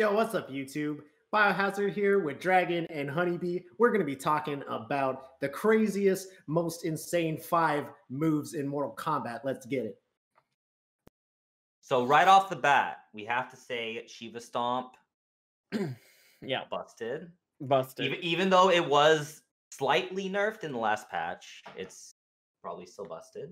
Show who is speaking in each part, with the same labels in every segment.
Speaker 1: Yo, what's up, YouTube? Biohazard here with Dragon and Honeybee. We're going to be talking about the craziest, most insane five moves in Mortal Kombat. Let's get it.
Speaker 2: So right off the bat, we have to say Sheeva Stomp
Speaker 3: Yeah,
Speaker 2: busted.
Speaker 3: busted.
Speaker 2: Even, even though it was slightly nerfed in the last patch, it's probably still busted.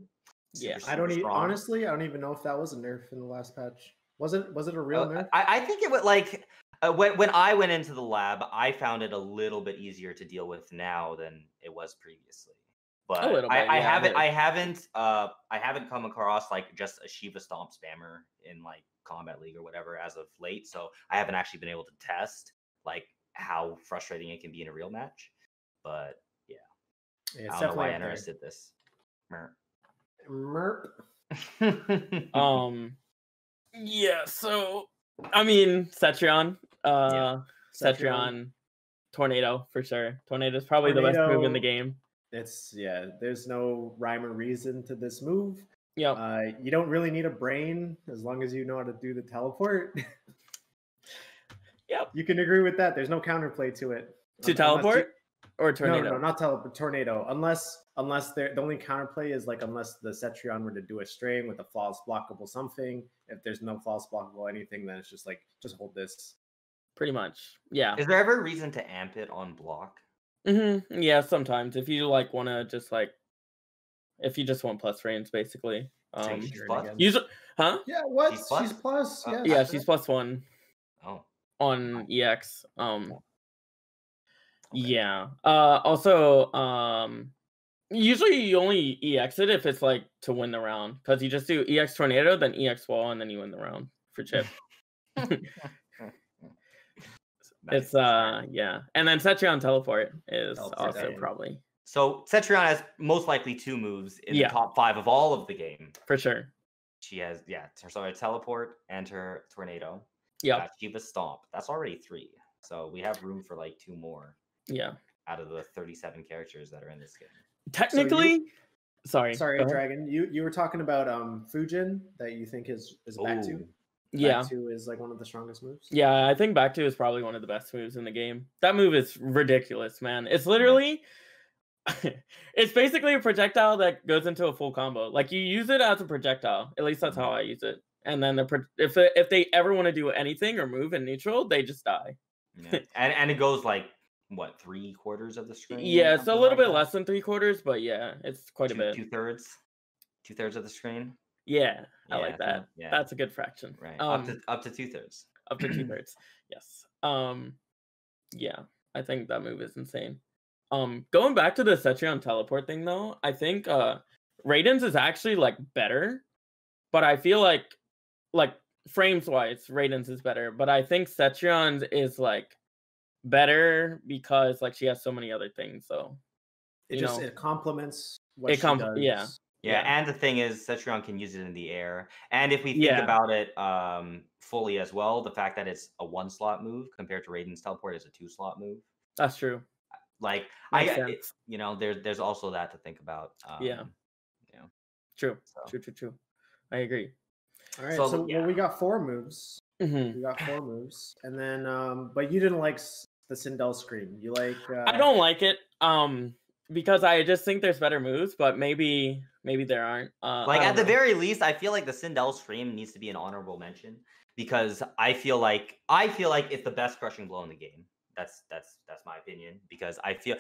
Speaker 3: Yeah,
Speaker 2: Super,
Speaker 1: I don't even honestly, I don't even know if that was a nerf in the last patch. Was it? Was it a real
Speaker 2: Uh,
Speaker 1: nerf?
Speaker 2: I, I think it would like uh, when when I went into the lab, I found it a little bit easier to deal with now than it was previously. But
Speaker 3: little
Speaker 2: I,
Speaker 3: bit,
Speaker 2: I
Speaker 3: yeah,
Speaker 2: haven't
Speaker 3: but-
Speaker 2: I haven't uh I haven't come across like just a Sheeva Stomp spammer in like Kombat League or whatever as of late. So I haven't actually been able to test like how frustrating it can be in a real match. But
Speaker 1: it's
Speaker 2: I don't know why
Speaker 1: up there.
Speaker 2: NRS did this. Mer.
Speaker 1: Merp.
Speaker 3: um, yeah. So I mean, Cetrion, uh,
Speaker 1: Cetrion.
Speaker 3: Cetrion, Tornado for sure. Tornado is probably the best move in the game.
Speaker 1: It's yeah. There's no rhyme or reason to this move.
Speaker 3: Yep.
Speaker 1: Uh, you don't really need a brain as long as you know how to do the teleport.
Speaker 3: Yep.
Speaker 1: You can agree with that. There's no counterplay to it.
Speaker 3: to
Speaker 1: unless
Speaker 3: teleport or
Speaker 1: No,
Speaker 3: tornado.
Speaker 1: no, no, not teleport. Tornado. Unless, unless there, the only counterplay is like unless the Cetrion were to do a string with a flawless blockable something. If there's no flawless blockable anything, then it's just like just hold this.
Speaker 3: Pretty much. Yeah.
Speaker 2: Is there ever a reason to amp it on block?
Speaker 3: Mm-hmm. Yeah. Sometimes if you like want to just like, if you just want plus range, basically.
Speaker 2: Say
Speaker 3: Um,
Speaker 2: she's
Speaker 1: Sure,
Speaker 2: plus?
Speaker 1: again.
Speaker 3: use huh?
Speaker 1: Yeah, what?
Speaker 2: She's
Speaker 1: She's,
Speaker 2: plus?
Speaker 1: plus.
Speaker 2: Uh,
Speaker 1: yeah,
Speaker 3: Yeah,
Speaker 1: sure.
Speaker 3: she's plus one
Speaker 2: Oh,
Speaker 3: on EX. Um.
Speaker 2: Okay.
Speaker 3: Yeah. Uh also um usually you only EX it if it's like to win the round because you just do EX tornado, then EX wall, and then you win the round for chip. It's uh yeah. And then Cetrion teleport is also probably
Speaker 2: So Cetrion has most likely two moves in
Speaker 3: Yeah.
Speaker 2: the top five of all of the game.
Speaker 3: for sure.
Speaker 2: She has yeah, her- so her teleport and her tornado.
Speaker 3: Yeah.
Speaker 2: Sheeva Stomp. That's already three. So we have room for like two more
Speaker 3: Yeah.
Speaker 2: out of the 37 characters that are in this game.
Speaker 3: Technically sorry.
Speaker 1: Sorry. Dragon. You you were talking about um Fujin that you think is is back two.
Speaker 2: Ooh.
Speaker 3: Yeah.
Speaker 1: Back two is like one of the strongest moves.
Speaker 3: Yeah, I think back two is probably one of the best moves in the game. That move is ridiculous, man. It's literally it's basically a projectile that goes into a full combo. Like you use it as a projectile. At least that's how I use it. And then the pro- if if they ever want to do anything or move in neutral, they just die.
Speaker 2: Yeah. and and it goes like what three quarters of the screen?
Speaker 3: Yeah, it's a little
Speaker 2: like
Speaker 3: bit
Speaker 2: that?
Speaker 3: less than three quarters, but yeah, it's quite a bit.
Speaker 2: Two thirds. Two thirds of the screen.
Speaker 3: Yeah, I like
Speaker 2: so-
Speaker 3: that.
Speaker 2: yeah.
Speaker 3: That's a good fraction.
Speaker 2: Right.
Speaker 3: Um,
Speaker 2: up to up to two thirds.
Speaker 3: up to two thirds. Yes. Um, yeah, I think that move is insane. Um, going back to the Cetrion teleport thing though, I think uh Raiden's is actually like better, but I feel like like frames wise, Raiden's is better, but I think Cetrion's is like better because like she has so many other things. So
Speaker 1: It just
Speaker 3: know,
Speaker 1: it complements what
Speaker 3: It
Speaker 1: she
Speaker 3: com-
Speaker 1: does.
Speaker 3: yeah.
Speaker 2: Yeah,
Speaker 3: Yeah.
Speaker 2: and the thing is, Cetrion can use it in the air. And if we think
Speaker 3: Yeah.
Speaker 2: about it um, fully as well, the fact that it's a one slot move compared to Raiden's teleport is a two slot move.
Speaker 3: that's true.
Speaker 2: Like
Speaker 3: Makes
Speaker 2: I, it- you know, there's there's also that to think about. Um,
Speaker 3: Yeah.
Speaker 2: You know,
Speaker 3: True.
Speaker 2: so.
Speaker 3: True. True. True. I agree.
Speaker 1: All right,
Speaker 2: So,
Speaker 1: so, well, we got four moves.
Speaker 3: Mhm.
Speaker 1: We got four moves, and then um, but you didn't like s- the Sindel scream. You like? Uh,
Speaker 3: I don't like it. Um, because I just think there's better moves, but maybe maybe there aren't. Uh,
Speaker 2: Like
Speaker 3: don't
Speaker 2: at the very least, I feel like the Sindel scream needs to be an honorable mention because I feel like I feel like it's the best crushing blow in the game. That's that's that's my opinion because I feel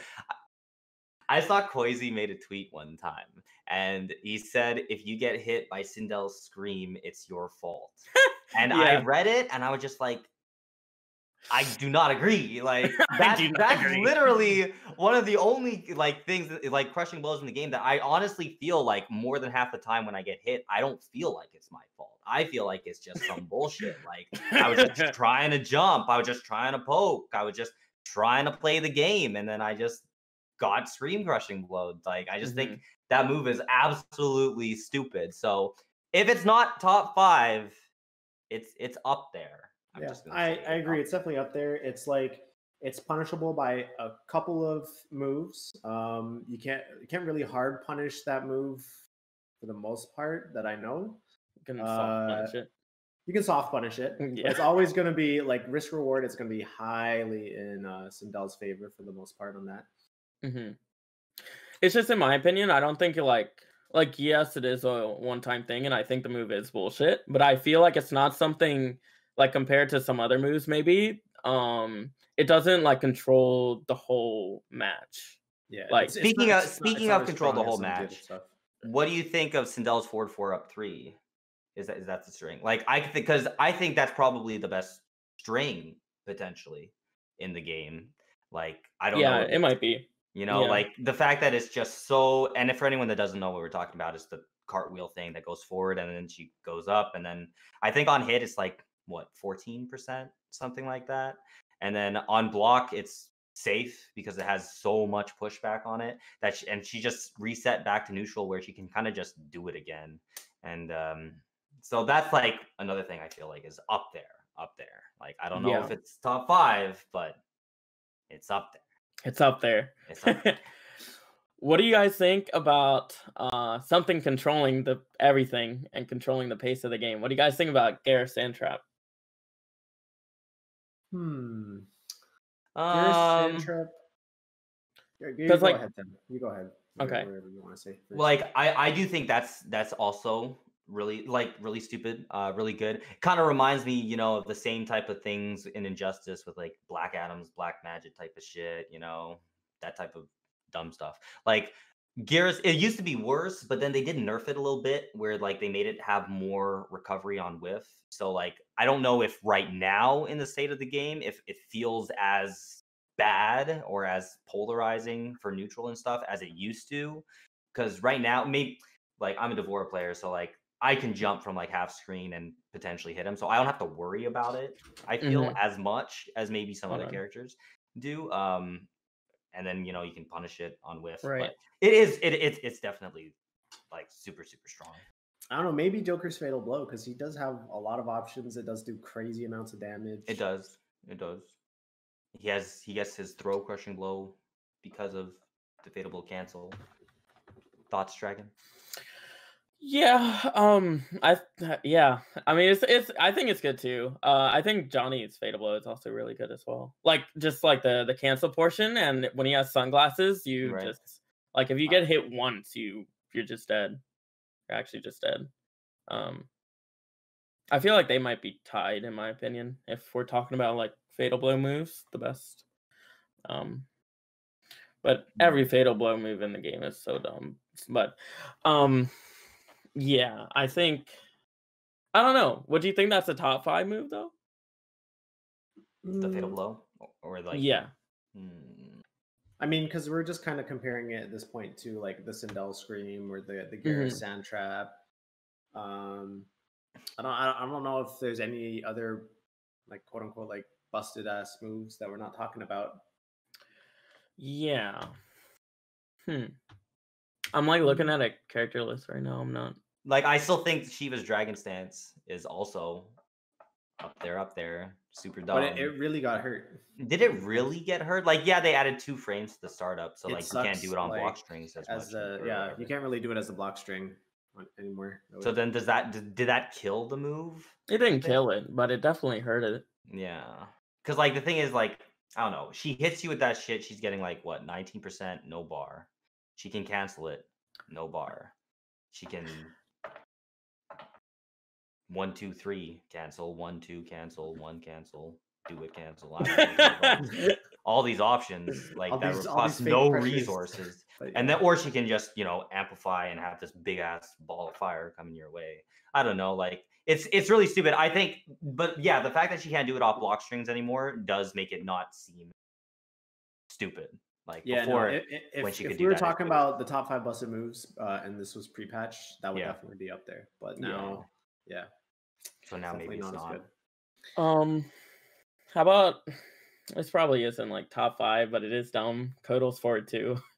Speaker 2: I saw Koizi made a tweet one time and he said if you get hit by Sindel's scream, it's your fault. And I read it and I was just like I do not agree. Like
Speaker 3: I
Speaker 2: that's,
Speaker 3: do not
Speaker 2: that's
Speaker 3: agree.
Speaker 2: literally one of the only like things that, like crushing blows in the game that I honestly feel like more than half the time when I get hit, I don't feel like it's my fault. I feel like it's just some bullshit. Like I was just trying to jump, I was just trying to poke, I was just trying to play the game, and then I just got scream crushing blowed. Like I just
Speaker 3: Mm-hmm.
Speaker 2: think that move is absolutely stupid. So if it's not top five, it's it's up there. I'm
Speaker 1: Yeah,
Speaker 2: just gonna
Speaker 1: I, I agree.
Speaker 2: up
Speaker 1: It's definitely up there. It's like it's punishable by a couple of moves. Um, you can't you can't really hard punish that move for the most part that I know.
Speaker 3: You can soft
Speaker 1: uh,
Speaker 3: punish it.
Speaker 1: you can soft punish it.
Speaker 3: Yeah.
Speaker 1: It's always going to be like risk reward. It's going to be highly in uh, Sindel's favor for the most part on that.
Speaker 3: hmm It's just in my opinion, I don't think it like like yes, it is a one time thing, and I think the move is bullshit. But I feel like it's not something like compared to some other moves, maybe. Um, it doesn't like control the whole match.
Speaker 1: Yeah.
Speaker 3: Like-
Speaker 1: it's- it's
Speaker 2: Speaking
Speaker 1: not-
Speaker 2: of-
Speaker 1: it's not- it's
Speaker 2: speaking
Speaker 1: not
Speaker 2: of control the whole
Speaker 1: some of other
Speaker 2: match. What do you think of Sindel's forward four up three? Is that is that the string? Like I think because I think that's probably the best string potentially in the game. Like I don't know.
Speaker 3: Yeah,
Speaker 2: know.
Speaker 3: it might be.
Speaker 2: You know,
Speaker 3: Yeah.
Speaker 2: like the fact that it's just so. And if for anyone that doesn't know what we're talking about, is the cartwheel thing that goes forward and then she goes up, and then I think on hit it's like what fourteen percent, something like that. And then on block it's safe because it has so much pushback on it that she, and she just reset back to neutral where she can kind of just do it again. And um, so that's like another thing I feel like is up there, up there. Like I don't know
Speaker 3: Yeah.
Speaker 2: if it's top five, but it's up there.
Speaker 3: It's up there.
Speaker 2: It's up there.
Speaker 3: what do you guys think about uh something controlling the everything and controlling the pace of the game? What do you guys think about Geras Sandtrap?
Speaker 1: Hmm.
Speaker 2: Um.
Speaker 1: Yeah, go
Speaker 3: like-
Speaker 1: ahead. You go ahead.
Speaker 3: Okay.
Speaker 1: Whatever you want to say.
Speaker 2: like I, I do think that's that's also really like really stupid uh really good kind of reminds me you know of the same type of things in injustice with like black adams black magic type of shit you know that type of dumb stuff like Geras, it used to be worse, but then they did nerf it a little bit where like they made it have more recovery on whiff. So like I don't know if right now in the state of the game, if it feels as bad or as polarizing for neutral and stuff as it used to. Because right now, maybe like I'm a D'Vorah player, so like I can jump from like half screen and potentially hit him. So I don't have to worry about it. I feel
Speaker 3: Mhm.
Speaker 2: as much as maybe some other
Speaker 3: Okay.
Speaker 2: characters do. Um and then you know you can punish it on whiff.
Speaker 3: Right.
Speaker 2: But it is it, it's it's definitely like super super strong.
Speaker 1: I don't know. Maybe Joker's Fatal Blow because he does have a lot of options. It does do crazy amounts of damage.
Speaker 2: It does. It does. He has he gets his throw crushing blow because of debatable cancel. Thoughts, Dragon?
Speaker 3: Yeah, um, I yeah, I mean it's it's I think it's good too. Uh, I think Johnny's Fatal Blow is also really good as well. Like just like the the cancel portion, and when he has sunglasses, you
Speaker 2: Right.
Speaker 3: just like if you
Speaker 2: Uh,
Speaker 3: get hit once, you you're just dead. You're actually just dead. Um, I feel like they might be tied in my opinion if we're talking about like Fatal Blow moves, the best. Um, but every Fatal Blow move in the game is so dumb. But um. Yeah, I think I don't know. What do you think that's a top five move though?
Speaker 2: The fatal
Speaker 1: Mm,
Speaker 2: blow, or, or like
Speaker 3: yeah.
Speaker 2: Hmm.
Speaker 1: I mean, because we're just kind of comparing it at this point to like the Sindel Scream or the the Geras
Speaker 3: Mm-hmm.
Speaker 1: Sand Trap. Um, I don't, I don't, I don't know if there's any other like quote unquote like busted ass moves that we're not talking about.
Speaker 3: Yeah. Hmm. I'm like looking at a character list right now. I'm not.
Speaker 2: Like I still think Sheeva's Dragon Stance is also up there, up there. Super dumb.
Speaker 1: But it, it really got hurt.
Speaker 2: Did it really get hurt? Like, yeah, they added two frames to the startup, so
Speaker 1: It
Speaker 2: like you can't do it on block strings as,
Speaker 1: As
Speaker 2: much.
Speaker 1: the
Speaker 2: or
Speaker 1: yeah,
Speaker 2: whatever.
Speaker 1: you can't really do it as a block string anymore.
Speaker 2: So then, does that did, did that kill the move?
Speaker 3: It didn't kill it, but it definitely hurt it.
Speaker 2: Yeah, because like the thing is, like I don't know, she hits you with that shit. She's getting like what nineteen percent, no bar. She can cancel it, no bar. She can one two three cancel, one two cancel, one cancel, do it cancel. I don't know, like, all these options like
Speaker 1: All
Speaker 2: that
Speaker 1: these-
Speaker 2: no
Speaker 1: pressures.
Speaker 2: resources
Speaker 1: but
Speaker 2: and
Speaker 1: yeah.
Speaker 2: then or she can just you know amplify and have this big ass ball of fire coming your way i don't know like it's it's really stupid i think but yeah the fact that she can't do it off block strings anymore does make it not seem stupid like
Speaker 1: yeah,
Speaker 2: before
Speaker 1: no, if,
Speaker 2: when she
Speaker 1: if
Speaker 2: could
Speaker 1: we
Speaker 2: do
Speaker 1: were talking about the top five busted moves uh, and this was pre-patch, that would
Speaker 2: Yeah.
Speaker 1: definitely be up there. But
Speaker 2: Yeah.
Speaker 1: now, yeah,
Speaker 2: so now
Speaker 1: definitely
Speaker 2: maybe it's
Speaker 1: not as
Speaker 2: not.
Speaker 3: Um, how about this? Probably isn't like top five, but it is dumb. Kotal's forward two.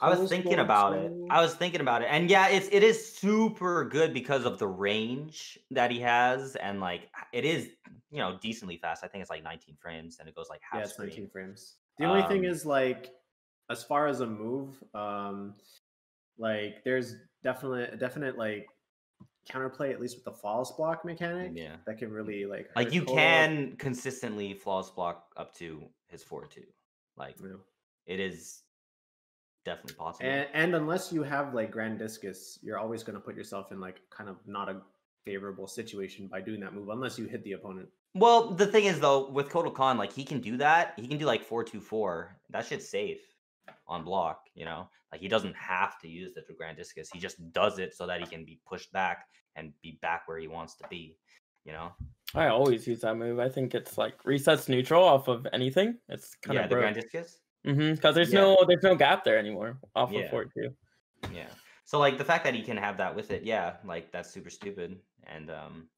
Speaker 2: I was
Speaker 1: Coast
Speaker 2: thinking
Speaker 1: Guard
Speaker 2: about it. I was thinking about it, and yeah, it's it is super good because of the range that he has, and like it is you know decently fast. I think it's like 19 frames, and it goes like half
Speaker 1: yeah, it's
Speaker 2: screen.
Speaker 1: 19 frames. The only thing
Speaker 2: Um,
Speaker 1: is like, as far as a move, um, like there's definitely a definite like counterplay at least with the flawless block mechanic.
Speaker 2: Yeah.
Speaker 1: That can really like
Speaker 2: Like you can consistently flawless block up to his four two. Like
Speaker 1: know.
Speaker 2: it is definitely possible.
Speaker 1: And, and unless you have like Grand Discus, you're always going to put yourself in like kind of not a favorable situation by doing that move, unless you hit the opponent.
Speaker 2: Well, the thing is though, with Kotal Kahn, like he can do that. He can do like four two four. That shit's safe on block. You know, like he doesn't have to use the Grand Discus. He just does it so that he can be pushed back and be back where he wants to be. You know,
Speaker 3: I always use that move. I think it's like resets neutral off of anything. It's kind
Speaker 2: yeah,
Speaker 3: of
Speaker 2: the
Speaker 3: broke.
Speaker 2: Grand Discus.
Speaker 3: Mm-hmm. Because there's
Speaker 2: Yeah.
Speaker 3: no there's no gap there anymore off
Speaker 2: Yeah.
Speaker 3: of four two.
Speaker 2: Yeah. So like the fact that he can have that with it, yeah, like that's super stupid. And um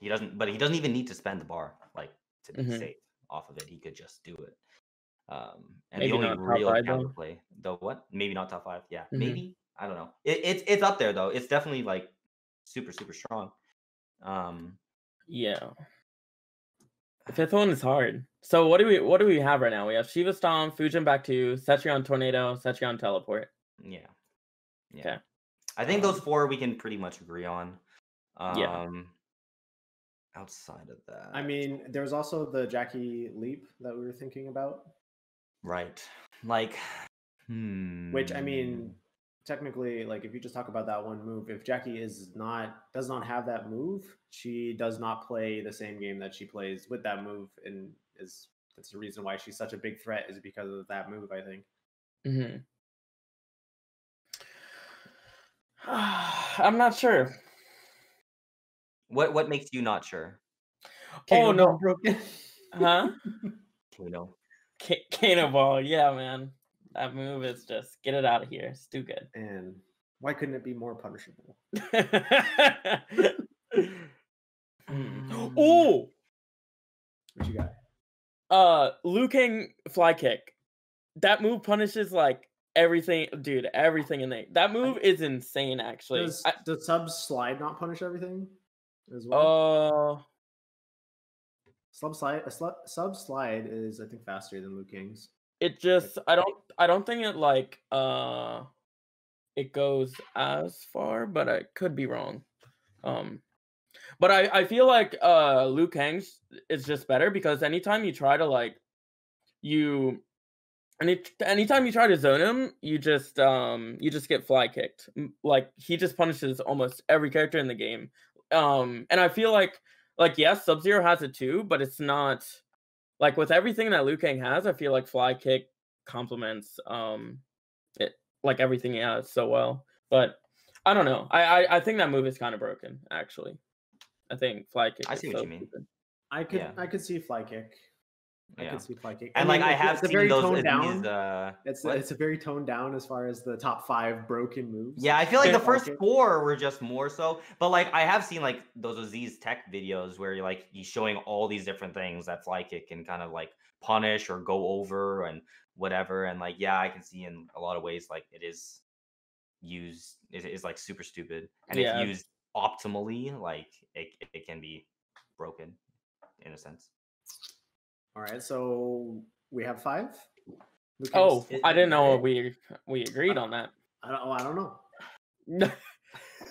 Speaker 2: he doesn't but he doesn't even need to spend the bar like to be
Speaker 3: Mhm.
Speaker 2: safe off of it. He could just do it. Um and
Speaker 3: Maybe
Speaker 2: the only
Speaker 3: not top
Speaker 2: real
Speaker 3: five, though.
Speaker 2: counterplay the what? Maybe not top five. Yeah.
Speaker 3: Mhm.
Speaker 2: Maybe. I don't know. It, it's it's up there though. It's definitely like super, super strong. Um
Speaker 3: Yeah. The fifth one is hard. So what do we what do we have right now? We have Sheeva Stomp, Fujin back two, Cetrion Tornado, Cetrion Teleport.
Speaker 2: yeah. Yeah.
Speaker 3: Okay.
Speaker 2: I think those
Speaker 3: Um,
Speaker 2: four we can pretty much agree on. Um
Speaker 3: Yeah.
Speaker 2: outside of that.
Speaker 1: I mean, there was also the Jacqui leap that we were thinking about,
Speaker 2: Right. Like, hmm.
Speaker 1: which I mean, technically, like if you just talk about that one move, if Jacqui is not does not have that move, she does not play the same game that she plays with that move, and is that's the reason why she's such a big threat is because of that move. I think.
Speaker 3: Mm-hmm. I'm not sure.
Speaker 2: what what makes you not sure?
Speaker 3: Oh no,
Speaker 1: broken.
Speaker 3: huh?
Speaker 2: Kano.
Speaker 3: Kano Ball, yeah, man. That move is just get it out of here. It's too good.
Speaker 1: and why couldn't it be more punishable?
Speaker 2: Mm.
Speaker 3: oh,
Speaker 1: What you got?
Speaker 3: uh, Liu Kang fly kick. That move punishes like everything, dude. Everything in there. That move is insane. Actually,
Speaker 1: Does
Speaker 3: I-
Speaker 1: does sub slide not punish everything as well?
Speaker 3: uh,
Speaker 1: sub slide, sub slide is I think faster than Liu Kang's.
Speaker 3: it just I don't I don't think it like uh it goes as far, but I could be wrong. Um but I I feel like uh Liu Kang's is just better because anytime you try to like you any anytime you try to zone him, you just um you just get fly kicked. Like he just punishes almost every character in the game. Um and I feel like like yes, Sub Zero has it too, but it's not like with everything that Liu Kang has, I feel like fly kick complements um it like everything he has so well. But I don't know. I I, I think that move is kind of broken actually. I think fly kick.
Speaker 2: I
Speaker 3: is
Speaker 2: see what
Speaker 3: so
Speaker 2: you mean.
Speaker 3: stupid.
Speaker 1: I could
Speaker 2: Yeah.
Speaker 1: I could see fly kick. I
Speaker 2: Yeah.
Speaker 1: could see fly kick.
Speaker 2: And like
Speaker 1: mean,
Speaker 2: I have
Speaker 1: it's
Speaker 2: seen
Speaker 1: very
Speaker 2: those
Speaker 1: toned
Speaker 2: these,
Speaker 1: down.
Speaker 2: uh
Speaker 1: it's
Speaker 2: what?
Speaker 1: it's a very toned down as far as the top five broken moves.
Speaker 2: Yeah, I feel like the first
Speaker 1: kick.
Speaker 2: four were just more so, but like I have seen like those Aziz Tech videos where you're like he's showing all these different things that fly kick can kind of like punish or go over and whatever. And like, yeah, I can see in a lot of ways like it is used it is like super stupid. And
Speaker 3: Yeah.
Speaker 2: if used optimally, like it, it can be broken in a sense.
Speaker 1: All right, so we have five. Liu Kang's-
Speaker 3: Oh,
Speaker 2: it-
Speaker 3: I didn't know
Speaker 2: it-
Speaker 3: we we agreed on that.
Speaker 1: I don't. oh, I don't know.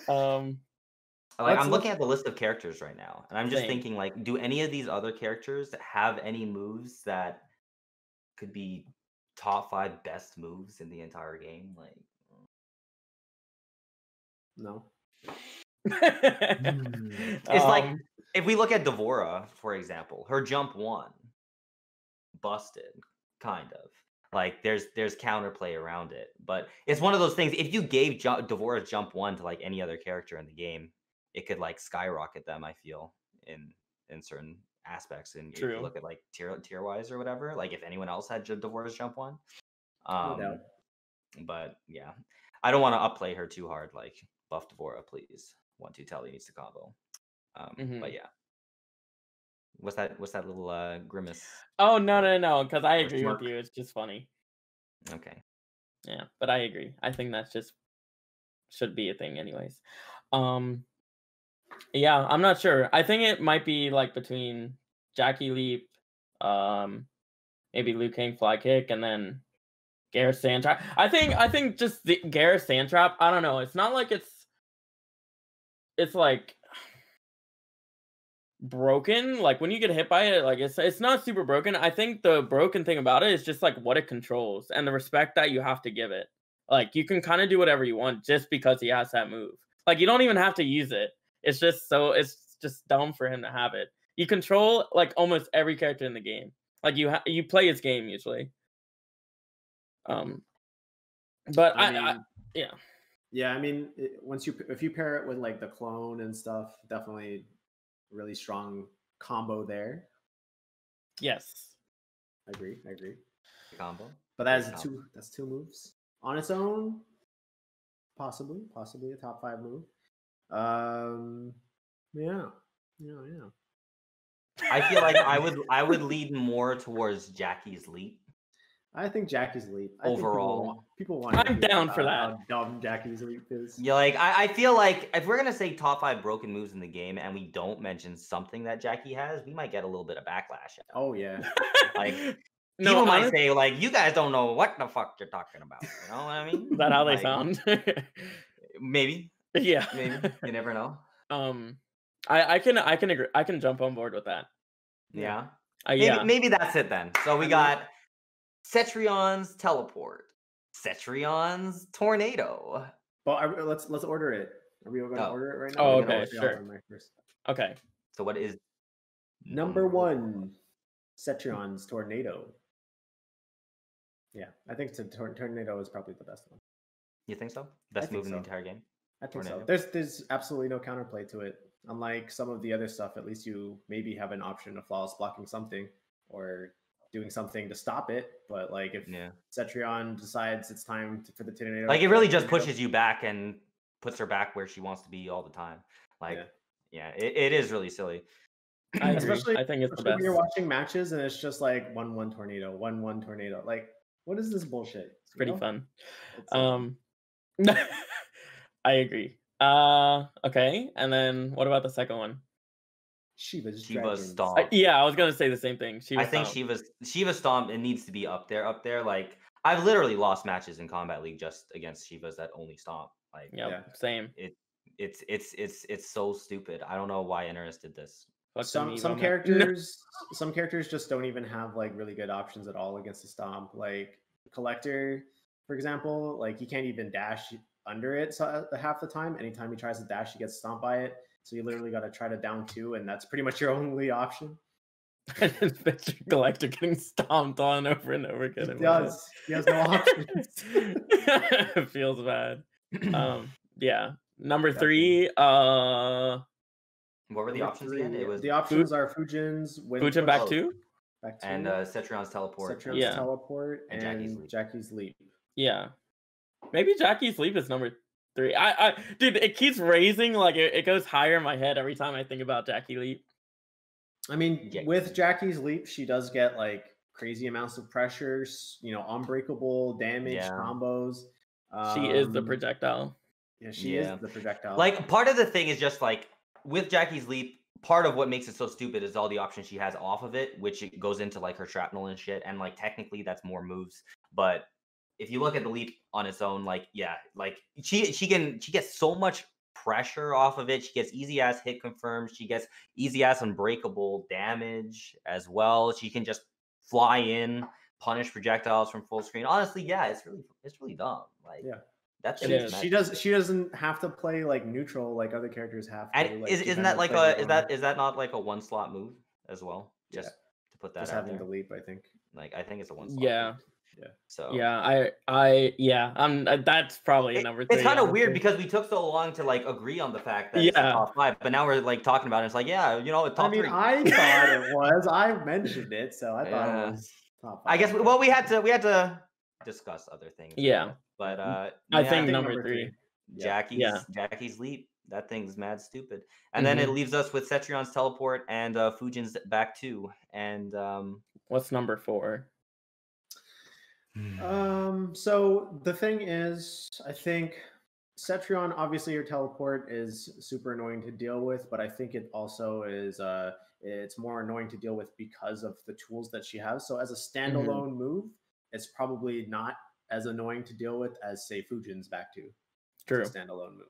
Speaker 3: um
Speaker 2: Like
Speaker 1: Let's
Speaker 2: I'm
Speaker 1: look-
Speaker 2: looking at the list of characters right now, and I'm just
Speaker 3: Same.
Speaker 2: thinking like, do any of these other characters have any moves that could be top five best moves in the entire game? Like,
Speaker 1: No.
Speaker 3: it's
Speaker 2: like- if we look at D'Vorah, for example, her jump one busted, kind of. Like there's there's counterplay around it, but it's one of those things. If you gave ju- D'Vorah's jump one to like any other character in the game, it could like skyrocket them. I feel in in certain aspects. And if you look at like tier tier wise or whatever, like if anyone else had D'Vorah's jump one, um,
Speaker 1: doubt.
Speaker 2: but yeah, I don't want to upplay her too hard. Like buff D'Vorah, please. One two Telly needs to combo. Um,
Speaker 3: Mhm.
Speaker 2: but yeah. What's that? What's that little uh, grimace?
Speaker 3: oh no no no because I agree with you. It's just funny.
Speaker 2: Okay.
Speaker 3: Yeah, but I agree. I think that's just should be a thing anyways. Um yeah, I'm not sure. I think it might be like between Jacqui Leap, um maybe Liu Kang fly kick and then Geras Sandtrap. I think I think just the Geras Sandtrap, I don't know. It's not like it's it's like broken. Like when you get hit by it, like it's it's not super broken. I think the broken thing about it is just like what it controls and the respect that you have to give it. Like you can kind of do whatever you want just because he has that move. Like you don't even have to use it. It's just so it's just dumb for him to have it. You control like almost every character in the game. Like you ha- you play his game usually. Um, but I, I,
Speaker 1: mean,
Speaker 3: yeah.
Speaker 1: Yeah, I mean, it, once you if you pair it with like the clone and stuff, definitely really strong combo there.
Speaker 3: yes.
Speaker 1: I agree. I agree.
Speaker 2: Combo.
Speaker 1: But that is
Speaker 2: Great
Speaker 1: two. That's two moves on its own. Possibly, possibly a top five move. Um, yeah, yeah, yeah.
Speaker 2: I feel like I would I would lead more towards Jacqui's leap.
Speaker 1: I think Jacqui's leap. I think people
Speaker 2: Overall.
Speaker 1: want- people want.
Speaker 3: I'm
Speaker 1: to
Speaker 3: down for
Speaker 1: that. How dumb Jacqui's leap is.
Speaker 2: Yeah, like I, I feel like if we're gonna say top five broken moves in the game and we don't mention something that Jacqui has, we might get a little bit of backlash.
Speaker 1: Oh yeah.
Speaker 2: Like
Speaker 3: no,
Speaker 2: people might say, like, you guys don't know what the fuck you're talking about. You know what I mean?
Speaker 3: is that how they
Speaker 2: Like,
Speaker 3: sound?
Speaker 2: Maybe,
Speaker 3: yeah.
Speaker 2: maybe. You never know.
Speaker 3: Um, I I can I can agree. I can jump on board with that.
Speaker 2: Yeah.
Speaker 3: Uh,
Speaker 2: Maybe,
Speaker 3: yeah.
Speaker 2: maybe that's it then. So we got Cetrion's teleport, Cetrion's tornado.
Speaker 1: But are, let's let's order it. Are we going to
Speaker 2: Oh.
Speaker 1: order it right now?
Speaker 3: Oh, okay, sure.
Speaker 1: my first.
Speaker 3: Okay.
Speaker 2: So what is
Speaker 1: Number one, Cetrion's tornado. Yeah, I think the tor- tornado is probably the best one.
Speaker 2: You think so? Best
Speaker 1: think
Speaker 2: move in the entire game.
Speaker 1: I think so. There's there's absolutely no counterplay to it. Unlike some of the other stuff, at least you maybe have an option of flawless blocking something or doing something to stop it. But like if
Speaker 2: Yeah.
Speaker 1: Cetrion decides it's time to, for the tornado,
Speaker 2: Like it really just
Speaker 1: tornado-
Speaker 2: pushes you back and puts her back where she wants to be all the time. Like,
Speaker 1: Yeah.
Speaker 2: yeah, it, it is really silly.
Speaker 3: I.
Speaker 1: Especially-
Speaker 3: I think it's the
Speaker 1: Especially when
Speaker 3: best.
Speaker 1: you're watching matches and it's just like one one tornado, one one tornado. Like, what is this bullshit?
Speaker 3: It's pretty
Speaker 1: know?
Speaker 3: fun.
Speaker 1: It's, uh,
Speaker 3: Um, I agree. Uh, okay. And then what about the second one?
Speaker 1: Sheeva's
Speaker 2: Sheeva's
Speaker 1: Dragons.
Speaker 2: Stomp.
Speaker 3: Uh, yeah, I was gonna say the same thing. She
Speaker 2: I
Speaker 3: was
Speaker 2: think
Speaker 3: Stomp.
Speaker 2: Sheeva's Sheeva Stomp it needs to be up there, up there. Like I've literally lost matches in Kombat League just against Sheevas that only stomp. Like
Speaker 3: Yep,
Speaker 1: Yeah.
Speaker 3: same.
Speaker 2: it's it's it's it's so stupid. I don't know why NRS did this.
Speaker 3: Fuck
Speaker 1: some some
Speaker 3: man.
Speaker 1: characters some characters just don't even have like really good options at all against the stomp like Kollector for example like he can't even dash under it so, uh, half the time anytime he tries to dash he gets stomped by it so you literally got to try to down two and that's pretty much your only option
Speaker 3: and then Victor Kollector getting stomped on over and over again.
Speaker 1: he does he has no options
Speaker 3: it feels bad. Um, yeah. Number
Speaker 1: Definitely.
Speaker 3: three, uh,
Speaker 2: What were the
Speaker 1: Number
Speaker 2: options again? It was
Speaker 1: the options are Fujin's Wind
Speaker 3: Fujin back two.
Speaker 1: back two,
Speaker 2: and uh, Cetrion's teleport.
Speaker 1: Cetrion's
Speaker 3: Yeah.
Speaker 1: teleport
Speaker 2: And
Speaker 1: and,
Speaker 2: Jacqui's Leap.
Speaker 1: Jacqui's leap
Speaker 3: Yeah. Maybe Jacqui's leap is number three. I, I, dude, it keeps raising. Like it, it goes higher in my head every time I think about Jacqui Leap.
Speaker 1: I mean,
Speaker 2: Yeah.
Speaker 1: with Jacqui's leap, she does get like crazy amounts of pressures, you know, unbreakable damage
Speaker 2: Yeah.
Speaker 1: combos.
Speaker 3: She is the
Speaker 1: Um,
Speaker 3: projectile.
Speaker 1: Yeah, she
Speaker 2: Yeah.
Speaker 1: is the projectile.
Speaker 2: Like part of the thing is just like with Jacqui's leap, part of what makes it so stupid is all the options she has off of it, which it goes into like her shrapnel and shit. And like technically that's more moves. But if you look at the leap on its own, like yeah, like she she can she gets so much pressure off of it. She gets easy ass hit confirms. She gets easy ass unbreakable damage as well. She can just fly in, punish projectiles from full screen. Honestly, yeah, it's really it's really dumb. Like
Speaker 1: Yeah.
Speaker 2: that's
Speaker 3: It
Speaker 1: she, does. She doesn't have to play like neutral like other characters have. To.
Speaker 2: And
Speaker 1: like,
Speaker 2: is, isn't that like a is that is that not like a one slot move as well?
Speaker 1: Yeah.
Speaker 2: Just to put that
Speaker 1: just
Speaker 2: out
Speaker 1: having
Speaker 2: there.
Speaker 1: the leap? I think.
Speaker 2: Like I think it's a one slot.
Speaker 3: Yeah.
Speaker 2: move.
Speaker 1: Yeah.
Speaker 2: So
Speaker 3: Yeah, I, I, yeah, I'm. Uh, that's probably
Speaker 2: It-
Speaker 3: number three.
Speaker 2: it's kind of weird because we took so long to like agree on the fact that it's
Speaker 3: Yeah.
Speaker 2: top five, but now we're like talking about it. It's like yeah, you know, it's top
Speaker 1: I mean,
Speaker 2: three.
Speaker 1: I thought it was. I mentioned it, so I thought
Speaker 2: Yeah.
Speaker 1: it was top.
Speaker 2: I guess well we had to we had to discuss other things.
Speaker 3: Yeah.
Speaker 2: But uh
Speaker 3: I
Speaker 2: yeah,
Speaker 3: think number three.
Speaker 1: Yeah.
Speaker 2: Jacqui's
Speaker 3: Yeah.
Speaker 2: Jacqui's leap. That thing's mad stupid. And then it
Speaker 3: Mhm.
Speaker 2: leaves us with Cetrion's teleport and uh Fujin's back two. And um
Speaker 3: What's number four?
Speaker 1: Um, so the thing is, I think Cetrion, obviously your teleport is super annoying to deal with, but I think it also is uh it's more annoying to deal with because of the tools that she has. So as a standalone move, it's probably not as annoying to deal with as say Fujin's back two
Speaker 3: True.
Speaker 1: a standalone move.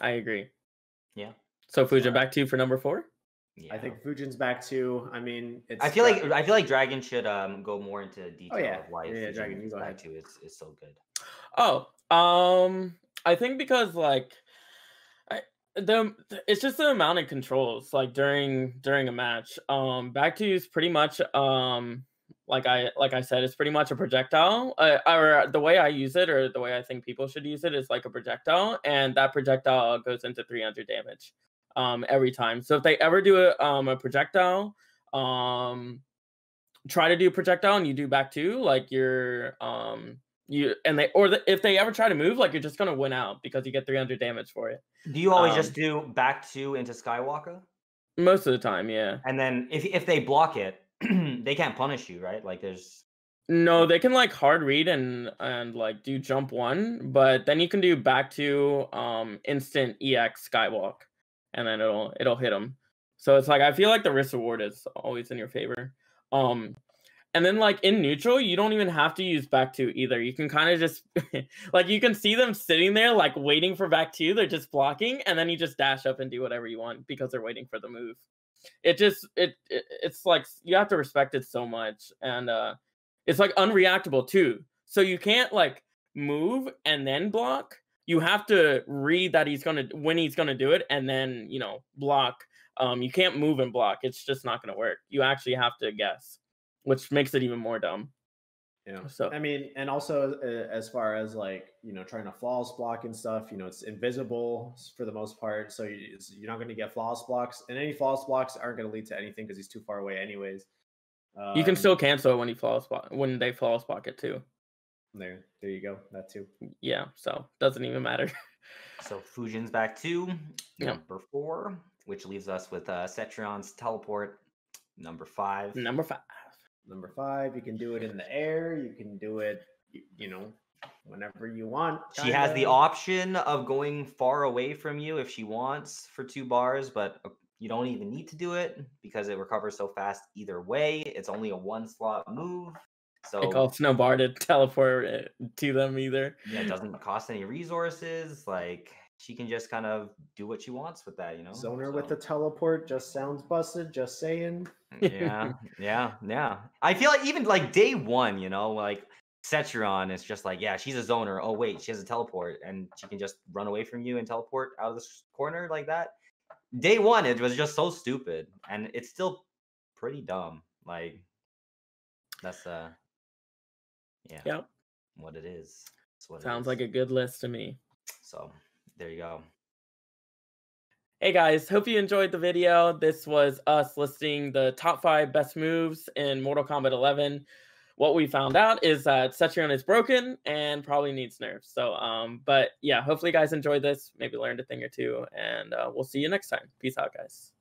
Speaker 3: I agree.
Speaker 2: Yeah.
Speaker 3: So Fujin back to you for number four.
Speaker 1: I think Fujin's back two. I mean, it's
Speaker 2: I feel like I feel like Dragon should um go more into detail
Speaker 1: yeah.
Speaker 2: of why
Speaker 1: Yeah, yeah,
Speaker 2: Fujin
Speaker 1: Dragon,
Speaker 2: is back
Speaker 1: ahead.
Speaker 2: too. It's it's so good.
Speaker 3: Oh, um, I think because like, I the it's just the amount of controls like during during a match. Um, back two is pretty much um like I like I said, it's pretty much a projectile. Uh, or the way I use it, or the way I think people should use it, is like a projectile, and that projectile goes into 300 damage um every time. So if they ever do a um a projectile, um try to do projectile and you do back two, like you're um you and they or the, if they ever try to move, like you're just gonna win out because you get 300 damage for it.
Speaker 2: Do you always
Speaker 3: Um,
Speaker 2: just do back two into Skywalker?
Speaker 3: Most of the time, yeah.
Speaker 2: And then if if they block it, they can't punish you, right? Like there's
Speaker 3: No, they can like hard read and and like do jump one, but then you can do back two um instant EX skywalk, and then it'll it'll hit them. So it's like I feel like the risk reward is always in your favor. Um, and then like in neutral, you don't even have to use back two either. You can kind of just like you can see them sitting there like waiting for back two. They're just blocking, and then you just dash up and do whatever you want because they're waiting for the move. It just it, it it's like you have to respect it so much, and uh it's like unreactable too. So you can't like move and then block. You have to read that he's gonna when he's gonna do it and then you know block. Um, you can't move and block. It's just not gonna work. You actually have to guess, which makes it even more dumb.
Speaker 1: Yeah.
Speaker 3: So-
Speaker 1: I mean, and also uh, as far as like you know trying to flawless block and stuff, you know, it's invisible for the most part, so you, you're not going to get flawless blocks, and any flawless blocks aren't going to lead to anything because he's too far away, anyways.
Speaker 3: you can
Speaker 1: Um,
Speaker 3: still cancel it when he flawless block when they flawless block it too.
Speaker 1: There. There you go. That too.
Speaker 3: Yeah, so doesn't even matter.
Speaker 2: so Fujin's back two,
Speaker 3: Yep.
Speaker 2: number four, which leaves us with uh Cetrion's teleport, number five.
Speaker 3: Number five.
Speaker 1: Number five, you can do it in the air. You can do it, y- you know, whenever you want.
Speaker 2: She has the option of going far away from you if she wants for two bars, but uh, you don't even need to do it because it recovers so fast either way. It's only a one slot move. So
Speaker 3: It costs no bar to teleport to them either.
Speaker 2: yeah, it doesn't cost any resources. Like she can just kind of do what she wants with that, you know.
Speaker 1: Zoner with the teleport just sounds busted. Just saying.
Speaker 2: yeah, yeah, yeah. I feel like even like day one, you know, like Cetrion is just like, yeah, she's a zoner. Oh wait, she has a teleport, and she can just run away from you and teleport out of this corner like that. Day one, it was just so stupid, and it's still pretty dumb. Like that's uh, yeah,
Speaker 3: Yep.
Speaker 2: what it is. What
Speaker 3: Sounds
Speaker 2: is.
Speaker 3: like a good list to me.
Speaker 2: So there you go.
Speaker 3: Hey guys, hope you enjoyed the video. This was us listing the top five best moves in Mortal Kombat 11. What we found out is that Cetrion is broken and probably needs nerfs. So, um, but yeah, hopefully you guys enjoyed this. Maybe learned a thing or two, and uh, we'll see you next time. Peace out, guys.